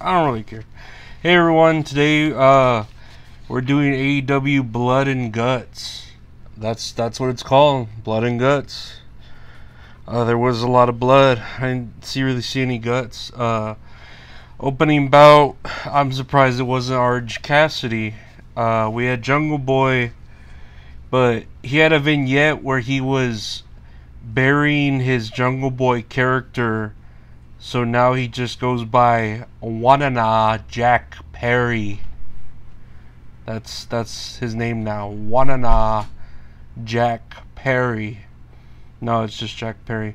I don't really care. Hey everyone, today uh, we're doing AEW Blood and Guts. That's that's what it's called, Blood and Guts. Uh, there was a lot of blood. I didn't see really see any guts. Uh, opening bout, I'm surprised it wasn't Orange Cassidy. Uh, we had Jungle Boy, but he had a vignette where he was burying his Jungle Boy character. So now he just goes by Wanana Jack Perry. That's that's his name now. Wanana Jack Perry. No, it's just Jack Perry.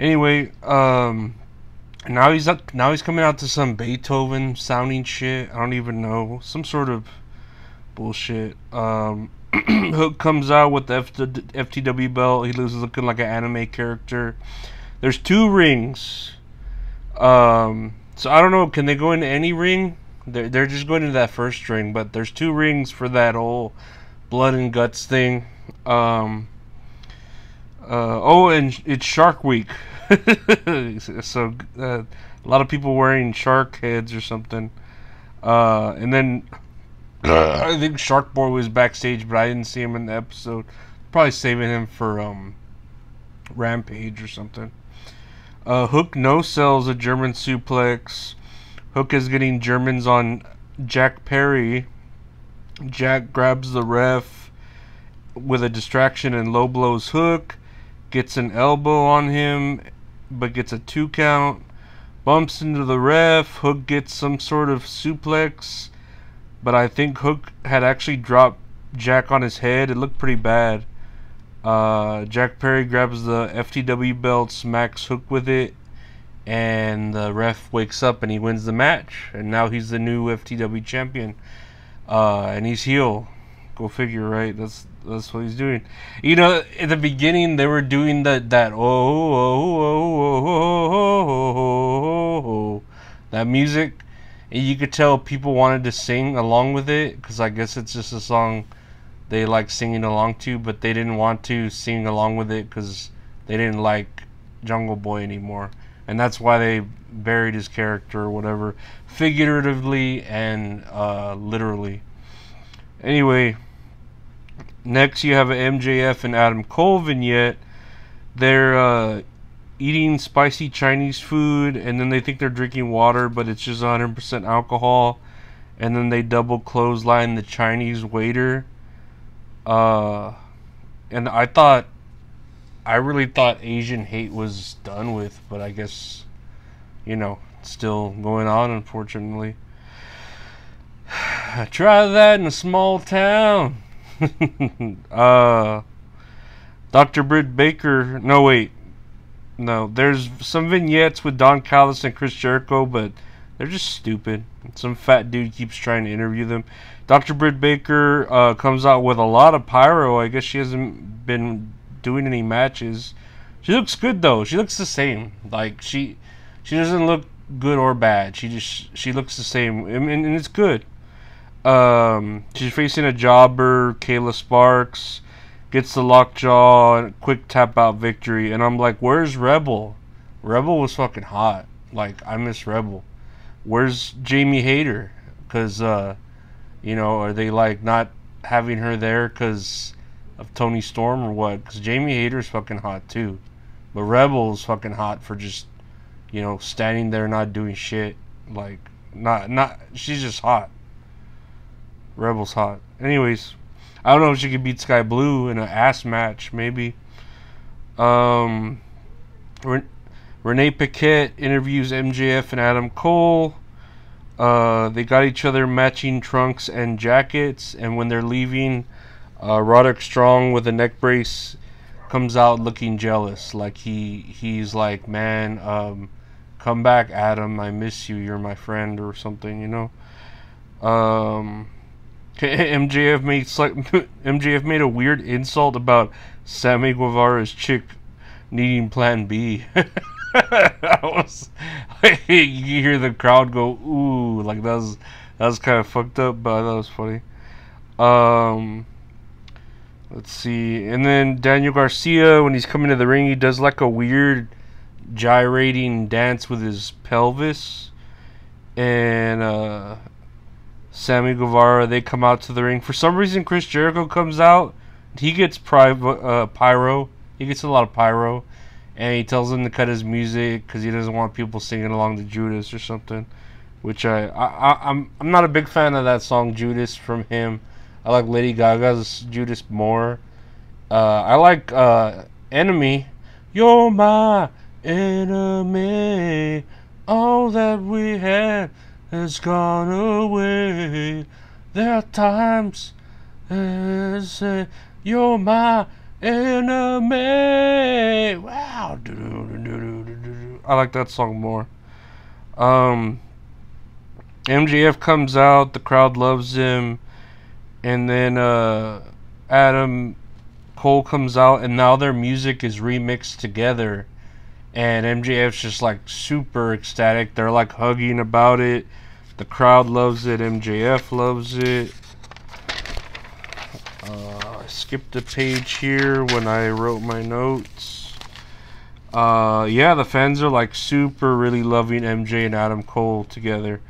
Anyway, um now he's up now he's coming out to some Beethoven sounding shit. I don't even know. Some sort of bullshit. Um Hook comes out with the FTW belt. He loses looking like an anime character. There's two rings. Um, so I don't know. Can they go into any ring? They're they're just going into that first ring, but there's two rings for that whole blood and guts thing. Um. Uh, oh, and it's Shark Week, so uh, a lot of people wearing shark heads or something. Uh, and then I think Shark Boy was backstage, but I didn't see him in the episode. Probably saving him for um, Rampage or something. Uh, Hook no sells a German suplex. Hook is getting Germans on Jack Perry. Jack grabs the ref with a distraction and low blows Hook. Gets an elbow on him, but gets a two count. Bumps into the ref. Hook gets some sort of suplex but I think Hook had actually dropped Jack on his head. It looked pretty bad. Uh, Jack Perry grabs the FTW belt, smacks Hook with it, and the ref wakes up and he wins the match. And now he's the new FTW champion. Uh, and he's heel. Go figure, right? That's that's what he's doing. You know, at the beginning they were doing that that oh oh oh oh oh oh oh that music and you could tell people wanted to sing along with it because I guess it's just a song they like singing along to, but they didn't want to sing along with it because they didn't like Jungle Boy anymore, and that's why they buried his character or whatever, figuratively and uh, literally. Anyway, next you have an MJF and Adam Cole vignette. They're uh, eating spicy Chinese food and then they think they're drinking water, but it's just 100% alcohol. And then they double clothesline the Chinese waiter. Uh, and I thought, I really thought Asian hate was done with, but I guess, you know, still going on, unfortunately. Try that in a small town. uh, Dr. Britt Baker, no, wait. No, there's some vignettes with Don Callis and Chris Jericho, but they're just stupid. Some fat dude keeps trying to interview them. Dr. Britt Baker uh, comes out with a lot of pyro. I guess she hasn't been doing any matches. She looks good though. She looks the same. Like she, she doesn't look good or bad. She just she looks the same, and, and it's good. Um, she's facing a jobber, Kayla Sparks gets the lockjaw and quick tap out victory. And I'm like, where's Rebel? Rebel was fucking hot. Like, I miss Rebel. Where's Jamie Hayter? Because, uh, you know, are they like not having her there because of Toni Storm or what? Because Jamie Hayter's fucking hot too. But Rebel's fucking hot for just, you know, standing there not doing shit. Like, not, not, she's just hot. Rebel's hot. Anyways. I don't know if she could beat Skye Blue in an ass match, maybe. Um, Renee Paquette interviews MJF and Adam Cole. Uh, they got each other matching trunks and jackets, and when they're leaving, uh, Roderick Strong with a neck brace comes out looking jealous, like he he's like, man, um, come back, Adam, I miss you, you're my friend, or something, you know. Um, MJF made MJF made a weird insult about Sammy Guevara's chick needing Plan B. I was, you hear the crowd go ooh, like that was that was kind of fucked up, but that was funny. Um, let's see, and then Daniel Garcia when he's coming to the ring, he does like a weird gyrating dance with his pelvis and uh, Sammy Guevara. They come out to the ring. For some reason, Chris Jericho comes out. He gets pri- uh, pyro. He gets a lot of pyro, and he tells him to cut his music because he doesn't want people singing along to Judas or something. Which I, I I'm I'm not a big fan of that song Judas from him. I like Lady Gaga's Judas more. Uh, I like uh, Enemy. You're my enemy. All that we had has gone away. There are times I say you're my enemy. Wow. I like that song more. Um, MJF comes out, the crowd loves him, and then uh, Adam Cole comes out, and now their music is remixed together and MJF's just like super ecstatic. They're like hugging about it. The crowd loves it. MJF loves it. Uh, I skipped a page here when I wrote my notes. Uh, yeah, the fans are like super really loving MJ and Adam Cole together.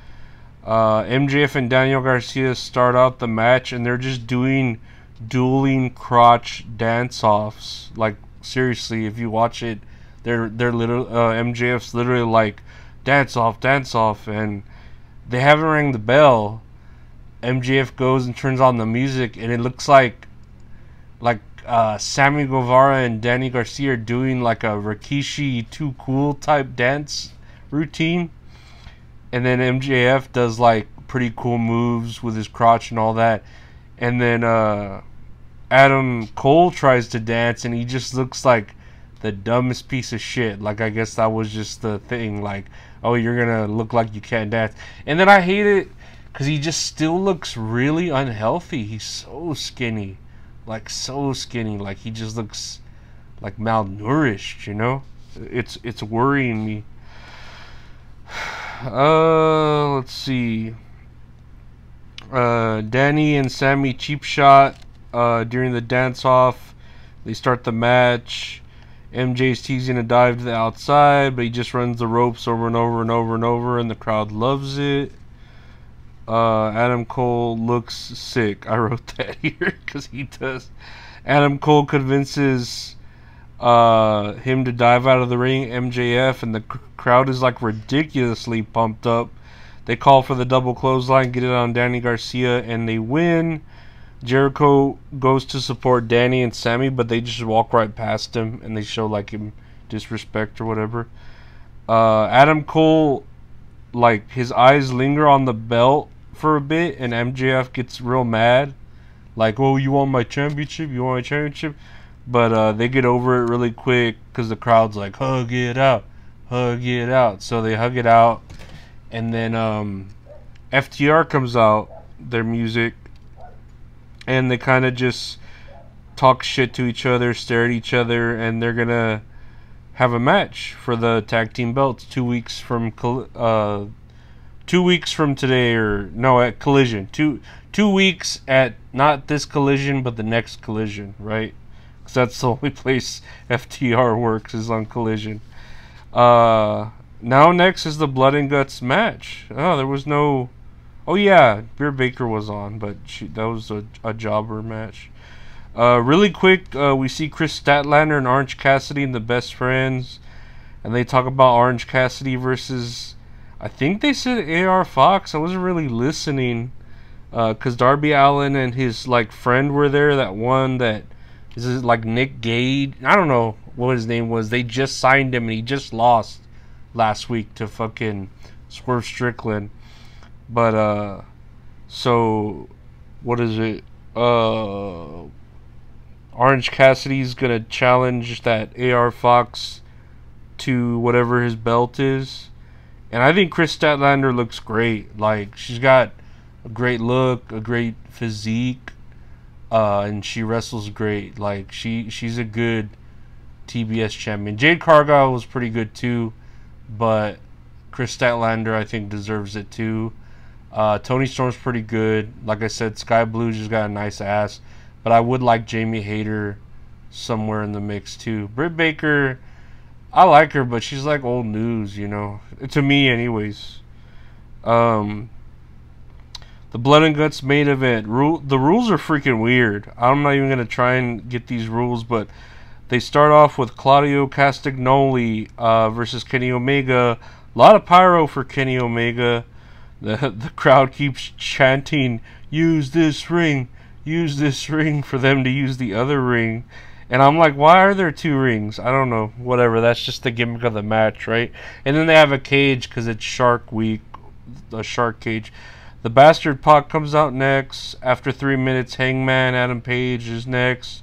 Uh, MJF and Daniel Garcia start out the match and they're just doing dueling crotch dance offs. Like seriously, if you watch it they're they're little uh, MJF's literally like dance off, dance off, and they haven't rang the bell. MJF goes and turns on the music, and it looks like like uh, Sammy Guevara and Danny Garcia are doing like a Rikishi Too Cool type dance routine, and then MJF does like pretty cool moves with his crotch and all that, and then uh, Adam Cole tries to dance, and he just looks like the dumbest piece of shit. Like I guess that was just the thing. Like, oh, you're gonna look like you can't dance, and then I hate it because he just still looks really unhealthy. He's so skinny, like so skinny. Like he just looks like malnourished. You know, it's it's worrying me. Uh, let's see. Uh, Danny and Sammy cheap shot uh, during the dance off. They start the match. MJ's teasing a dive to the outside, but he just runs the ropes over and over and over and over, and the crowd loves it. Uh, Adam Cole looks sick. I wrote that here because he does. Adam Cole convinces uh, him to dive out of the ring, MJF, and the crowd is like ridiculously pumped up. They call for the double clothesline, get it on Danny Garcia, and they win. Jericho goes to support Danny and Sammy, but they just walk right past him and they show like him disrespect or whatever. Uh, Adam Cole, like his eyes linger on the belt for a bit, and MJF gets real mad, like, "Oh, you want my championship? You want my championship?" But uh, they get over it really quick because the crowd's like, "Hug it out, hug it out." So they hug it out, and then um, FTR comes out. Their music and they kind of just talk shit to each other, stare at each other, and they're gonna have a match for the tag team belts two weeks from uh, two weeks from today, or no, at Collision. Two two weeks at not this Collision, but the next Collision, right? Because that's the only place FTR works is on Collision. Uh, now next is the Blood and Guts match. Oh, there was no Oh yeah, Beer Baker was on, but she, that was a, a jobber match. Uh, really quick, uh, we see Kris Statlander and Orange Cassidy and the best friends, and they talk about Orange Cassidy versus, I think they said AR Fox. I wasn't really listening, because uh, Darby Allin and his like friend were there. That one that is like Nick Gage. I don't know what his name was. They just signed him and he just lost last week to fucking Swerve Strickland. But uh so what is it? Uh Orange Cassidy's gonna challenge that AR Fox to whatever his belt is. And I think Kris Statlander looks great. Like she's got a great look, a great physique, uh, and she wrestles great. Like she she's a good TBS champion. Jade Cargill was pretty good too, but Kris Statlander I think deserves it too. Uh, Toni Storm's pretty good. Like I said, Skye Blue just got a nice ass. But I would like Jamie Hayter somewhere in the mix too. Britt Baker, I like her, but she's like old news, you know. To me, anyways. Um, the Blood and Guts main event. Rule the rules are freaking weird. I'm not even gonna try and get these rules, but they start off with Claudio Castagnoli uh, versus Kenny Omega. A lot of pyro for Kenny Omega. The the crowd keeps chanting, "Use this ring, use this ring," for them to use the other ring. And I'm like, why are there two rings? I don't know. Whatever. That's just the gimmick of the match, right? And then they have a cage because it's Shark Week, a shark cage. The Bastard Pac comes out next. After three minutes, Hangman Adam Page is next.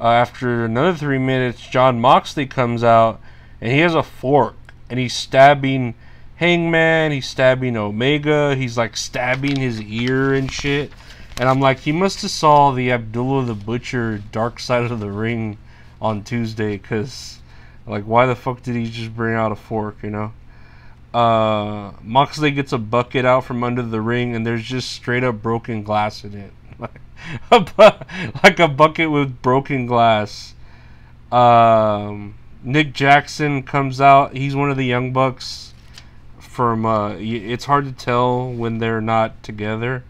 Uh, after another three minutes, Jon Moxley comes out and he has a fork and he's stabbing Hangman. He's stabbing Omega. He's like stabbing his ear and shit. And I'm like, he must have saw the Abdullah the Butcher Dark Side of the Ring on Tuesday, because, like, why the fuck did he just bring out a fork, you know? Uh, Moxley gets a bucket out from under the ring, and there's just straight up broken glass in it. like a bucket with broken glass. Um, Nick Jackson comes out. He's one of the Young Bucks. From uh, it's hard to tell when they're not together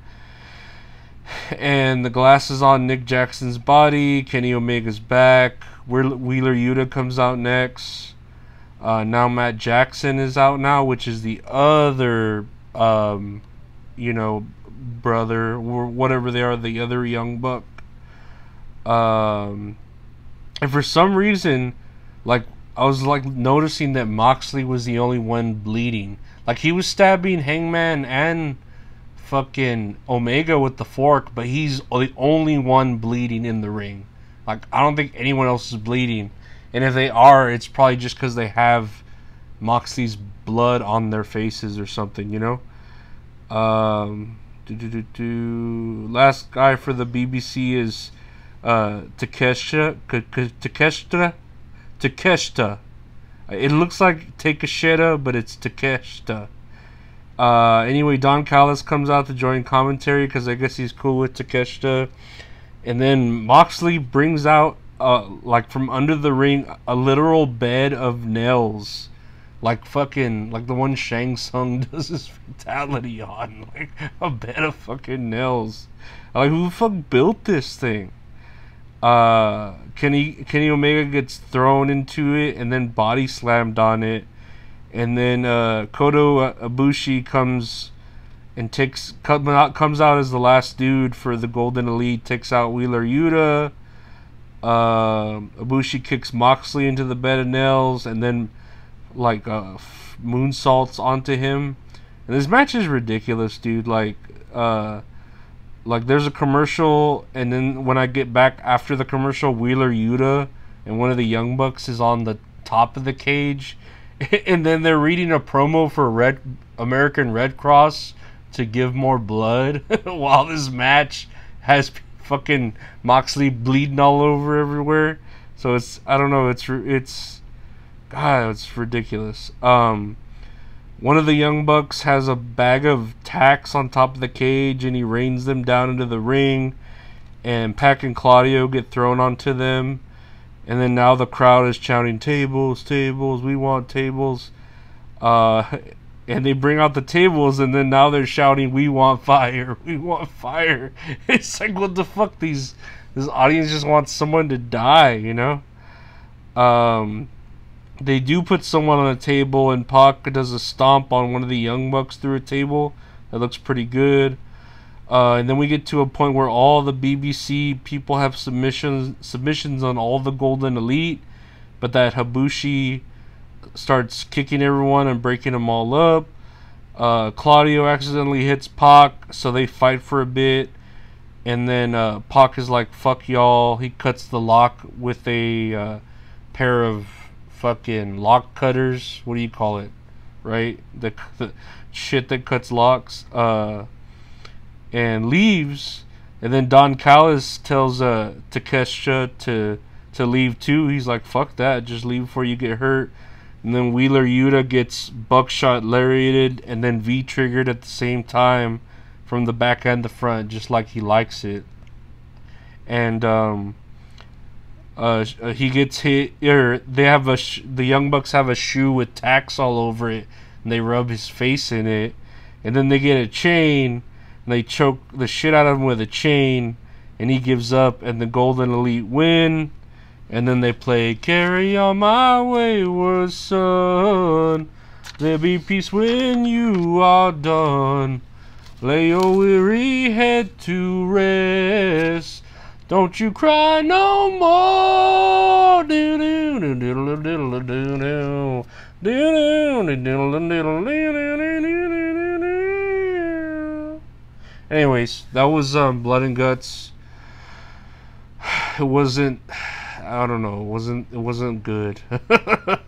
and the glass is on Nick Jackson's body. Kenny Omega's back. Wheeler Yuta comes out next. Uh, now Matt Jackson is out now, which is the other, um, you know, brother or whatever they are, the other young buck. Um, and for some reason, like I was like noticing that Moxley was the only one bleeding. Like he was stabbing Hangman and fucking Omega with the fork, but he's the only one bleeding in the ring. Like I don't think anyone else is bleeding, and if they are, it's probably just because they have Moxley's blood on their faces or something, you know. Um, do, do, do. Last guy for the BCC is uh, Takeshita. Takeshita. Takeshita. It looks like Takeshita, but it's Takeshita. Uh, anyway, Don Callis comes out to join commentary because I guess he's cool with Takeshita. And then Moxley brings out, uh, like from under the ring, a literal bed of nails. Like fucking, like the one Shang Tsung does his fatality on. Like a bed of fucking nails. Like, who the fuck built this thing? Uh, Kenny, Kenny Omega gets thrown into it and then body slammed on it and then uh, Kota Ibushi comes and takes comes out as the last dude for the Golden Elite. Takes out Wheeler Yuta. Uh, Ibushi kicks Moxley into the bed of nails, and then like uh, moonsaults onto him. And this match is ridiculous, dude. Like, uh, like there's a commercial, and then when I get back after the commercial, Wheeler Yuta and one of the Young Bucks is on the top of the cage and then they're reading a promo for Red American Red Cross to give more blood while this match has fucking Moxley bleeding all over everywhere. So it's I don't know, it's it's God, it's ridiculous. Um one of the young bucks has a bag of tacks on top of the cage and he rains them down into the ring and Pac and Claudio get thrown onto them and then now the crowd is shouting tables tables we want tables. Uh, and they bring out the tables and then now they're shouting we want fire we want fire. It's like what the fuck? These this audience just wants someone to die you know? Um they do put someone on a table and Pac does a stomp on one of the young bucks through a table. That looks pretty good uh, and then we get to a point where all the BCC people have submissions submissions on all the Golden Elite, but that Ibushi starts kicking everyone and breaking them all up. Uh, Claudio accidentally hits Pac, so they fight for a bit, and then uh, Pac is like, "Fuck y'all." He cuts the lock with a uh, pair of fucking lock cutters. What do you call it? Right? The, the shit that cuts locks. Uh, and leaves. And then Don Callis tells uh, Takeshita to to leave too. He's like, "Fuck that, just leave before you get hurt." And then Wheeler Yuta gets buckshot lariated and then V triggered at the same time from the back and the front, just like he likes it. And um, uh, uh he gets hit. Or they have a sh- the Young Bucks have a shoe with tacks all over it, and they rub his face in it and then they get a chain and they choke the shit out of him with a chain and he gives up and the golden elite win and then they play carry on my wayward son there'll be peace when you are done lay your weary head to rest don't you cry no more Anyways, that was um, Blood and Guts. It wasn't. I don't know. It wasn't. It wasn't good.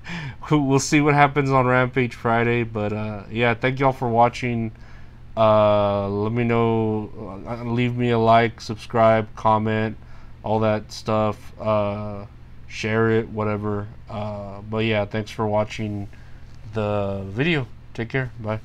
we'll see what happens on Rampage Friday. But uh, yeah, thank y'all for watching. Uh, let me know. Uh, leave me a like, subscribe, comment, all that stuff. Uh, share it, whatever. Uh, but yeah, thanks for watching the video. Take care. Bye.